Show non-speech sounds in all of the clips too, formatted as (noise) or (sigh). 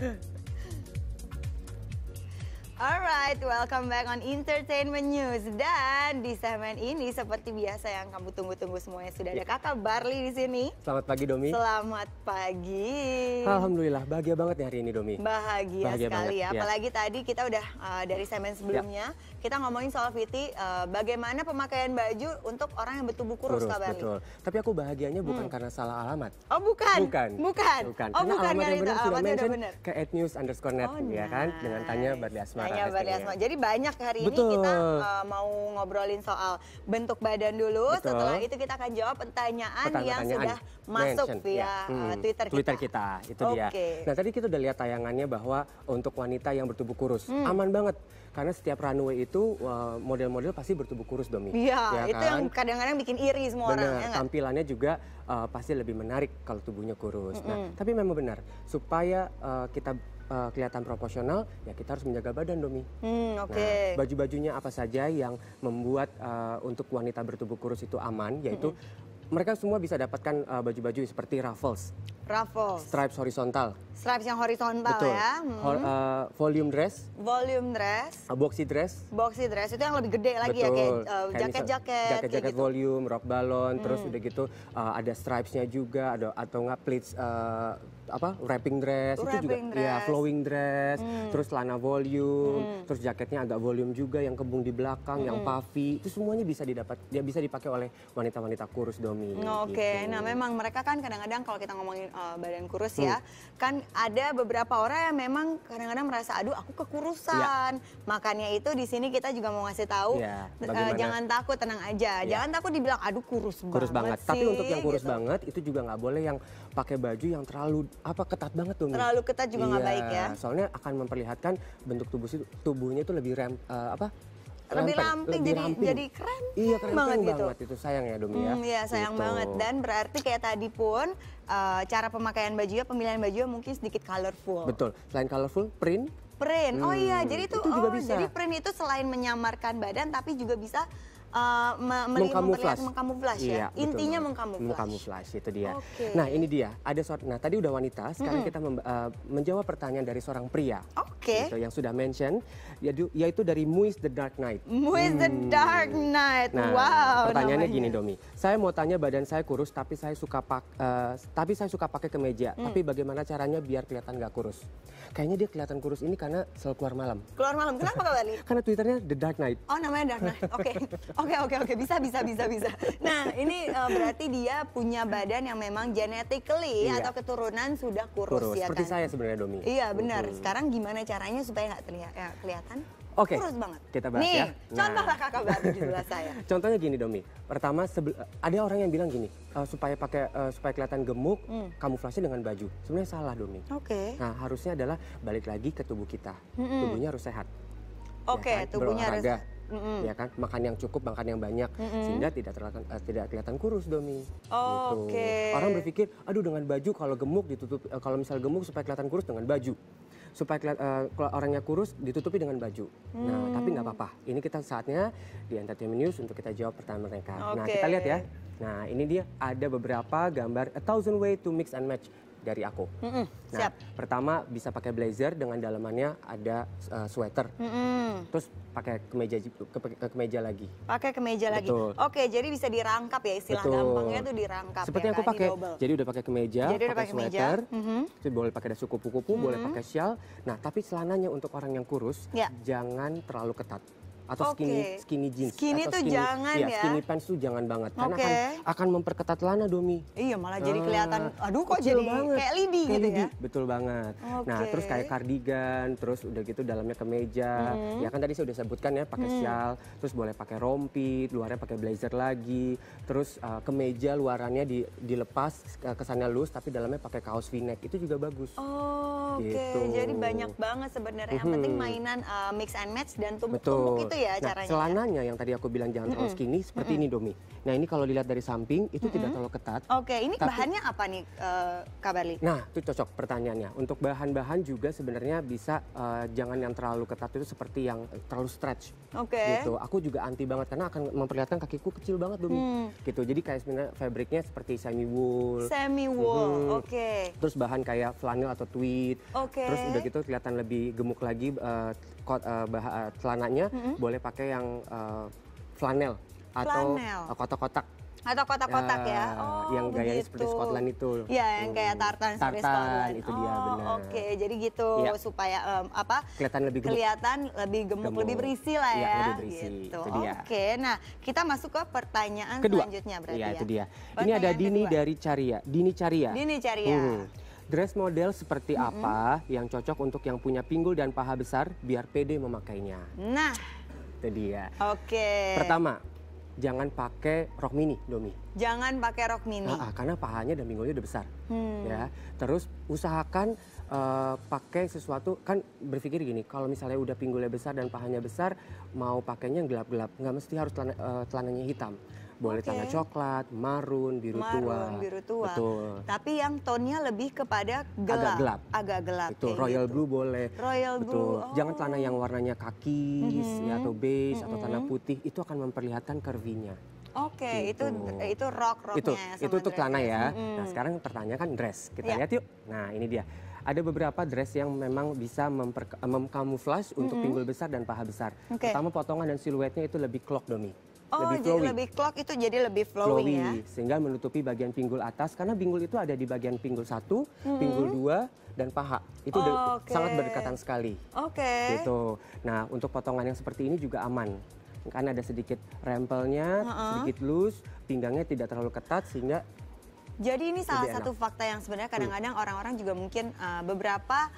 Huh. (laughs) Alright, welcome back on Entertainment News dan di segmen ini seperti biasa yang kamu tunggu-tunggu semuanya sudah ada kakak Barli di sini. Selamat pagi Domi. Selamat pagi. Alhamdulillah bahagia banget nih hari ini Domi. Bahagia, Bahagia sekali banget, ya. ya. Apalagi tadi kita udah uh, dari segmen sebelumnya kita ngomongin soal Viti uh, bagaimana pemakaian baju untuk orang yang bertubuh kurus, Kak Barli. betul. Tapi aku bahagianya bukan karena salah alamat. Oh bukan. Bukan. Bukan. Bukan. Oh Karena bukan alamat yang benar sudah Alamatnya udah mention benar. ke @news underscore net Oh, ya kan dengan tanya nice. Barli Asmara. Barli hashtagnya. Asmara. Jadi banyak hari ini Betul. kita uh, mau ngobrolin soal bentuk badan dulu. Betul. Setelah itu kita akan jawab pertanyaan, yang sudah masuk mention, via ya. uh, Hmm, Twitter kita. Twitter kita, itu dia. Oke. Nah tadi kita udah lihat tayangannya bahwa untuk wanita yang bertubuh kurus Hmm. aman banget karena setiap runway itu uh, model-model pasti bertubuh kurus Domi. Iya, Ya itu kan? yang kadang-kadang bikin iri semua orang Benar, ya nggak? tampilannya juga uh, pasti lebih menarik kalau tubuhnya kurus. Nah, tapi memang benar, supaya uh, kita uh, kelihatan proporsional, ya kita harus menjaga badan, Domi. Hmm, oke. Nah, baju-bajunya apa saja yang membuat uh, untuk wanita bertubuh kurus itu aman, yaitu mereka semua bisa dapatkan uh, baju-baju seperti ruffles, Ruffles. stripes horizontal, Stripes yang horizontal betul, ya. Hmm. Hor- uh, volume dress, Volume dress. uh, boxy dress, Boxy dress itu yang lebih gede lagi ya kayak uh, jaket-jaket jaket-jaket kayak gitu. Hmm. volume, rok balon, terus udah gitu uh, ada stripes-nya juga, ada atau nggak pleats uh, apa wrapping dress itu juga Wrapping ya dress. Hmm. flowing dress, terus celana volume, terus jaketnya agak volume juga yang kebung di belakang, yang Hmm. puffy, itu semuanya bisa didapat dia bisa dipakai oleh wanita-wanita kurus domi. Oke, gitu. nah memang mereka kan kadang-kadang kalau kita ngomongin uh, badan kurus Hmm. ya, kan ada beberapa orang yang memang kadang-kadang merasa aduh aku kekurusan. Makanya itu di sini kita juga mau ngasih tahu Ya, uh, jangan takut tenang aja. Ya. Jangan takut dibilang aduh kurus, kurus banget. Tapi sih," untuk yang kurus gitu. banget itu juga nggak boleh yang pakai baju yang terlalu apa ketat banget tuh. Terlalu ketat juga nggak Iya, baik ya. Soalnya akan memperlihatkan bentuk tubuh tubuhnya itu lebih rem eh, apa? Lebih Ramping, lebih jadi ramping. jadi keren Iya keren banget banget, gitu. itu sayang ya Domi ya. Hmm, iya sayang Gitu. banget dan berarti kayak tadi pun uh, cara pemakaian bajunya, pemilihan bajunya mungkin sedikit colorful. betul. Selain colorful, print Print. Oh iya, Hmm, jadi itu, itu juga oh, bisa. jadi print itu selain menyamarkan badan tapi juga bisa uh, mengkamuflas. memperlihatkan mengkamuflas ya. Iya, Intinya mengkamuflas. Mengkamuflas itu dia. Oke. Nah, ini dia. Ada suatu Nah, tadi udah wanita, sekarang kita mem- eh, menjawab pertanyaan dari seorang pria. Oke. Gitu, yang sudah mention yaitu, yaitu dari Muis the Dark Knight. With the Dark Knight. Nah, wow. pertanyaannya namanya. gini Domi. Saya mau tanya badan saya kurus tapi saya suka pak eh, tapi saya suka pakai kemeja. Hmm. Tapi bagaimana caranya biar kelihatan nggak kurus? Kayaknya dia kelihatan kurus ini karena selalu keluar malam. Keluar malam. Kenapa Kak? (laughs) Karena Twitternya The Dark Knight. Oh namanya Dark Knight. Oke, (laughs) oke, oke, oke. Bisa, bisa, bisa, bisa. Nah ini uh, berarti dia punya badan yang memang genetically Iya. atau keturunan sudah kurus, Kurus. ya Seperti kan? saya sebenarnya Domi. Iya benar. Sekarang gimana caranya supaya nggak terlihat ya, kelihatan Oke, kurus banget? kita bahas Nih, ya. Nah. contohlah kakak baru di sebelah saya. (laughs) Contohnya gini Domi, pertama ada orang yang bilang gini, eh, supaya pakai eh, supaya kelihatan gemuk, Hmm. kamuflase dengan baju. Sebenarnya salah Domi. Oke. Nah harusnya adalah balik lagi ke tubuh kita, tubuhnya harus sehat. Oke, ya kan? tubuhnya harus. Berolahraga, ya kan, makan yang cukup, makan yang banyak, sehingga tidak terlihat eh, tidak kelihatan kurus Domi. Oke. Gitu. Orang berpikir, aduh dengan baju kalau gemuk ditutup, eh, kalau misal gemuk supaya kelihatan kurus dengan baju. Supaya eh, kalau orangnya kurus ditutupi dengan baju. Nah, tapi nggak apa-apa. Ini kita saatnya di Entertainment News untuk kita jawab pertanyaan mereka. Nah, Oke. kita lihat ya. Nah, ini dia ada beberapa gambar A Thousand Way to Mix and Match dari aku. Mm-mm, Nah, siap. pertama bisa pakai blazer dengan dalamannya ada eh, sweater. Mm-mm. Terus pakai kemeja ke- ke- kemeja lagi. Pakai kemeja lagi. Betul. Oke, jadi bisa dirangkap ya istilah Betul. gampangnya tuh dirangkap. Seperti ya, yang aku kan, pakai. Jadi udah pakai kemeja, Jadi udah pakai pakai kemeja. sweater, Mhm. terus boleh pakai dasi kupu-kupu, boleh pakai shawl. Nah, tapi celananya untuk orang yang kurus Ya. jangan terlalu ketat. Atau skinny skinny jeans. Skinny atau tuh jangan ya. Skinny pants tuh jangan banget. Karena Oke. akan, akan memperketat celana Domi. Iya, malah jadi Ah, kelihatan aduh kok jadi banget. kayak lidi Kayak gitu lidi, ya. Betul banget. Nah, Oke. terus kayak kardigan, terus udah gitu dalamnya kemeja. Hmm. Ya kan tadi saya udah sebutkan ya pakai shawl, terus boleh pakai rompi, luarnya pakai blazer lagi. Terus uh, kemeja luarannya di, dilepas uh, kesannya loose tapi dalamnya pakai kaos v-neck. Itu juga bagus. Oh, Oke, Gitu. jadi banyak banget sebenarnya. Yang penting Mhm. mainan uh, mix and match dan tumbuk-tumbuk itu ya nah, caranya. ya? celananya yang tadi aku bilang jangan terlalu skinny seperti ini Domi. Nah, ini kalau dilihat dari samping itu tidak terlalu ketat. Oke, ini Tapi- bahannya apa nih, uh, Kak Barli? Nah, itu cocok pertanyaannya. Untuk bahan-bahan juga sebenarnya bisa eh, jangan yang terlalu ketat itu seperti yang eh, terlalu stretch. Oke. Gitu. Aku juga anti banget karena akan memperlihatkan kakiku kecil banget Domi. Hmm. Gitu. Jadi kayak sebenarnya fabriknya seperti semi wool. Semi wool, Mhm. oke. Terus bahan kayak flannel atau tweed Oke. Terus udah gitu kelihatan lebih gemuk lagi uh, kot, uh, bah- uh, celananya boleh pakai yang uh, flanel atau kotak-kotak. Atau kotak-kotak ya? Ya, Oh, yang gayanya seperti begitu. Scotland itu. Iya, yang kayak Hmm. tartan seperti Tartan, Scotland. itu dia, oh, benar. Oke, jadi gitu Iya. supaya em, apa? Kelihatan lebih gemuk. Kelihatan lebih gemuk, Gemuk. lebih berisi lah Iya, ya. lebih berisi, Gitu. itu dia. Oke, nah kita masuk ke pertanyaan Kedua. selanjutnya berarti Iya, ya. itu dia. Ini Pertanyaan ada Dini kedua. dari Caria. Dini Caria. Dini Caria. Hmm. Dress model seperti apa yang cocok untuk yang punya pinggul dan paha besar biar pede memakainya? Nah, Itu dia. oke. Pertama, jangan pakai rok mini, Domi. Jangan pakai rok mini. Ah, ah, karena pahanya dan pinggulnya udah besar. Hmm. Ya. Terus usahakan eh, pakai sesuatu kan berpikir gini, kalau misalnya udah pinggulnya besar dan pahanya besar, mau pakainya yang gelap-gelap, nggak mesti harus celana, eh, celananya hitam. Boleh Oke. celana coklat, marun, biru tua. Marun, biru tua. Betul. Tapi yang tone-nya lebih kepada gelap. Agak gelap. Agak gelap. Kayak royal gitu. blue boleh. Royal Betul. blue. oh. Jangan celana yang warnanya kaki ya, atau beige atau Mhm. tanah putih itu akan memperlihatkan curvy-nya. Oke, itu Gitu. itu rok roknya itu sama itu tuh celana ya. Mm-mm. Nah, sekarang pertanyaan kan dress. Kita Iya. lihat yuk. Nah, ini dia. Ada beberapa dress yang memang bisa memkamuflase untuk pinggul besar dan paha besar. Oke. Pertama potongan dan siluetnya itu lebih clock domi. Oh, lebih jadi lebih clock itu jadi lebih flowing flowy, ya. sehingga menutupi bagian pinggul atas karena pinggul itu ada di bagian pinggul satu, pinggul dua, dan paha. Itu Mm-hmm. Oke. sangat berdekatan sekali. Oke. Gitu. Nah, untuk potongan yang seperti ini juga aman. Kan ada sedikit rempelnya, sedikit loose, pinggangnya tidak terlalu ketat sehingga Jadi ini salah satu fakta yang sebenarnya kadang-kadang orang-orang juga mungkin uh, beberapa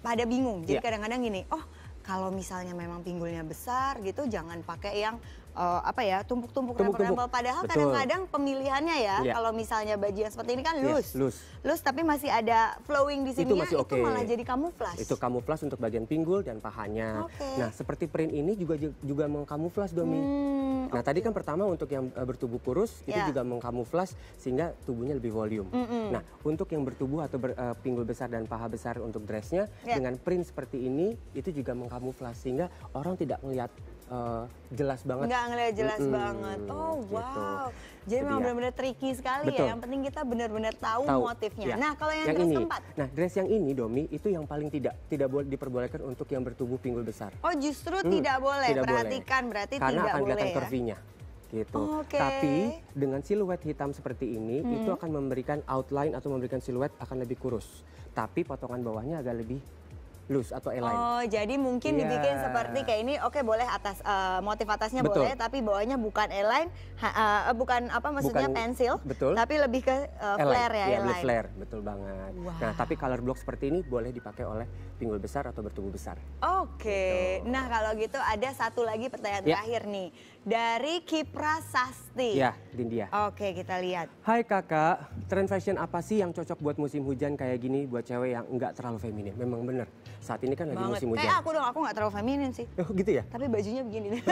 pada bingung. Jadi Iya. kadang-kadang gini, oh kalau misalnya memang pinggulnya besar gitu jangan pakai yang uh, apa ya tumpuk-tumpuk rempel-rempel. Padahal kadang-kadang pemilihannya ya Iya. kalau misalnya baju yang seperti ini kan Yes, loose. loose. Loose tapi masih ada flowing di Itu sini masih oke. malah jadi kamuflas. itu kamuflas untuk bagian pinggul dan pahanya. Oke. Nah, seperti print ini juga juga mengkamuflas Domi. Hmm, Nah, tadi kan pertama untuk yang eh, bertubuh kurus itu Ya. juga mengkamuflas sehingga tubuhnya lebih volume. Mm-mm. Nah, untuk yang bertubuh atau ber- eh, pinggul besar dan paha besar untuk dressnya Ya. dengan print seperti ini itu juga mengkamuflas sehingga orang tidak melihat eh, jelas banget. Nggak ngeliat jelas Mm-mm, banget. Oh gitu. wow. Jadi Itu memang dia. benar-benar tricky sekali Betul. ya. Yang penting kita benar-benar tahu, Tahu, motifnya. ya. Nah kalau yang, dress ini, keempat. nah dress yang ini Domi itu yang paling tidak tidak boleh diperbolehkan untuk yang bertubuh pinggul besar. Oh justru Hmm, tidak boleh. tidak boleh. Perhatikan berarti Karena tidak akan boleh kelihatan ya. Gitu. Hmm. Tapi dengan siluet hitam seperti ini itu akan memberikan outline atau memberikan siluet akan lebih kurus. Tapi potongan bawahnya agak lebih loose atau align. Oh, jadi mungkin Iya. dibikin seperti kayak ini. Oke, boleh atas eh, motif atasnya Betul. boleh, tapi bawahnya bukan align, ha- eh, bukan apa maksudnya Bukan- pensil, betul. tapi lebih ke Align. flare ya, Iya, lebih align. flare, betul banget. Wow. Nah, tapi color block seperti ini boleh dipakai oleh pinggul besar atau bertubuh besar. Oke, nah kalau gitu ada satu lagi pertanyaan Ya. terakhir nih dari Kipra Sasti. Ya, Dindia. Oke, kita lihat. Hai kakak, tren fashion apa sih yang cocok buat musim hujan kayak gini buat cewek yang nggak terlalu feminin? Memang bener, saat ini kan lagi Banget. musim hujan. Kayak aku dong, aku nggak terlalu feminin sih. Oh gitu ya? Tapi bajunya begini deh.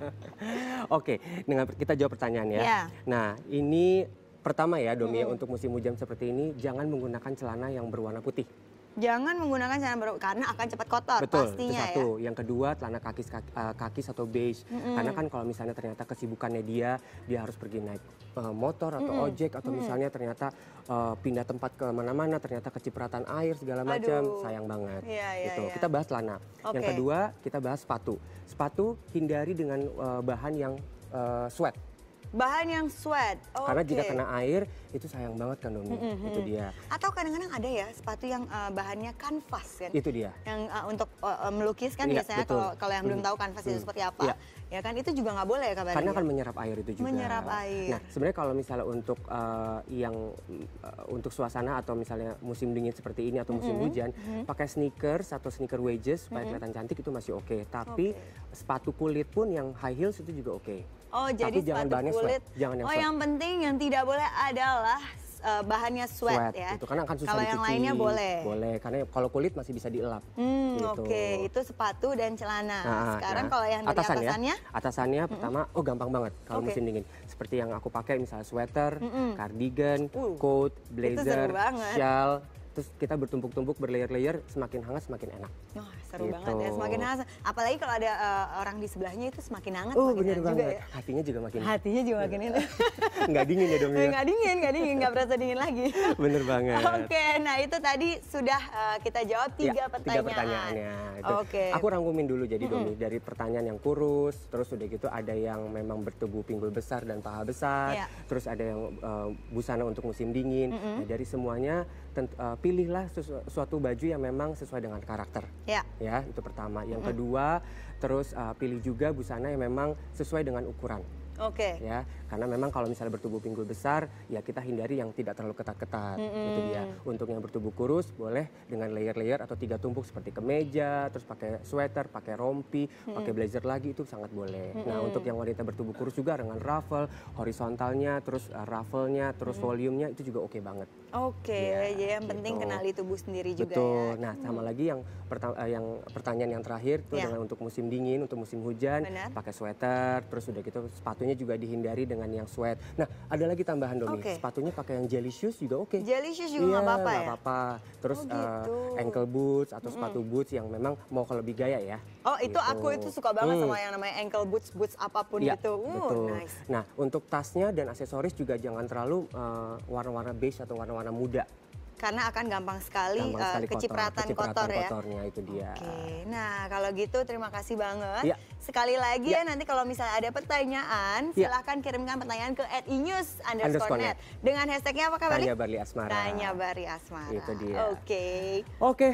(laughs) (laughs) Oke, dengan kita jawab pertanyaannya. Ya. Nah, ini pertama ya Domi ya, untuk musim hujan seperti ini jangan menggunakan celana yang berwarna putih. Jangan menggunakan celana baru karena akan cepat kotor Betul, pastinya itu ya. satu. Yang kedua, celana kaki, eh, kakis atau beige. Karena kan kalau misalnya ternyata kesibukannya dia, dia harus pergi naik eh, motor atau ojek atau misalnya ternyata eh, pindah tempat ke mana-mana, ternyata kecipratan air segala macam, sayang banget. Iya, iya, gitu. iya. Kita bahas celana. Yang Oke. kedua, kita bahas sepatu. Sepatu hindari dengan eh, bahan yang eh, sweat. Bahan yang sweat. Karena jika kena air itu sayang banget kan Domi. Itu dia. Atau kadang-kadang ada ya sepatu yang eh, bahannya kanvas kan. Itu dia. Yang eh, untuk eh, melukis kan Iya, biasanya kalau kalau yang belum tahu kanvas itu Hmm. seperti apa. Iya. Ya kan itu juga nggak boleh ya kabarnya. Karena akan menyerap air itu juga. Menyerap air. Nah, sebenarnya kalau misalnya untuk eh, yang eh, untuk suasana atau misalnya musim dingin seperti ini atau musim hujan, pakai sneakers atau sneaker wedges supaya kelihatan cantik itu masih oke. Tapi sepatu kulit pun yang high heels itu juga oke. Oh Tapi jadi jangan sepatu sweat, kulit. jangan yang oh sweat. yang penting yang tidak boleh adalah eh, bahannya sweat, Sweat, ya. gitu. Karena akan susah Kalau yang lainnya boleh. Boleh, karena kalau kulit masih bisa dielap. Hmm, gitu. oke. Itu sepatu dan celana. Nah, Sekarang nah, kalau yang dari atasan atasannya? ya. Atasannya pertama, oh gampang banget kalau Oke. musim dingin. Seperti yang aku pakai misalnya sweater, cardigan, Uh, coat, blazer, shawl, terus kita bertumpuk-tumpuk berlayer-layer semakin hangat semakin enak. Wah, seru Gitu. banget ya, semakin hangat. Apalagi kalau ada eh, orang di sebelahnya itu semakin hangat, Oh bener enak juga banget, ya. hatinya juga makin Hatinya juga makin ini. (laughs) nggak dingin ya dong ya. Nggak dingin, nggak dingin, nggak berasa dingin lagi. (laughs) Bener banget. Oke, nah itu tadi sudah eh, kita jawab tiga Ya, pertanyaan. Tiga pertanyaannya. Oke. Aku rangkumin dulu jadi Domi dari pertanyaan yang kurus, terus udah gitu ada yang memang bertubuh pinggul besar dan paha besar, Iya. terus ada yang eh, busana untuk musim dingin. Nah, dari semuanya tent- eh, pilihlah sesu- suatu baju yang memang sesuai dengan karakter. Ya, Ya, itu pertama. Yang kedua, terus eh, pilih juga busana yang memang sesuai dengan ukuran. Oke. ya karena memang kalau misalnya bertubuh pinggul besar ya kita hindari yang tidak terlalu ketat-ketat itu dia untuk yang bertubuh kurus boleh dengan layer-layer atau tiga tumpuk seperti kemeja terus pakai sweater pakai rompi pakai blazer lagi itu sangat boleh nah untuk yang wanita bertubuh kurus juga dengan ruffle horizontalnya terus uh, ruffle-nya terus volume-nya itu juga oke banget Oke, Ya, jadi yang penting gitu. kenali tubuh sendiri juga Betul. ya. Nah, sama lagi yang perta- eh, yang pertanyaan yang terakhir itu Ya. adalah untuk musim dingin, untuk musim hujan, Benar. pakai sweater, terus udah gitu sepatunya juga dihindari dengan yang sweat. Nah, ada lagi tambahan Domi, Oke. sepatunya pakai yang jelly shoes juga oke. Jelly shoes juga Iya, nggak apa-apa nggak ya? apa-apa. Terus Oh, eh, gitu. ankle boots atau sepatu boots yang memang mau ke lebih gaya ya. Oh itu Gitu. aku itu suka banget Hmm. sama yang namanya ankle boots, boots apa pun Iya, gitu. Uh, betul. nice. Nah, untuk tasnya dan aksesoris juga jangan terlalu eh, warna-warna beige atau warna-warna muda. Karena akan gampang sekali, Gampang eh, sekali kotor. kecipratan, Kecipratan kotor ya. kotornya itu dia. Oke, nah kalau gitu terima kasih banget. Iya. Sekali lagi Iya. ya nanti kalau misalnya ada pertanyaan, Iya. silahkan kirimkan pertanyaan ke @inews underscore Underscore net. Dengan hashtagnya apa Kak Bali? Tanya Barli Asmara. Tanya Bari Asmara. Itu dia. Oke. Oke,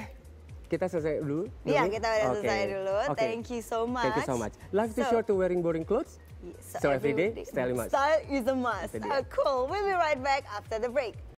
kita selesai dulu. Iya, kita udah Oke. selesai dulu. Oke. Thank you so much. Thank you so much. Life is So- short to wearing boring clothes. So every day, style is must. Style is a must. Uh, cool. We'll be right back after the break.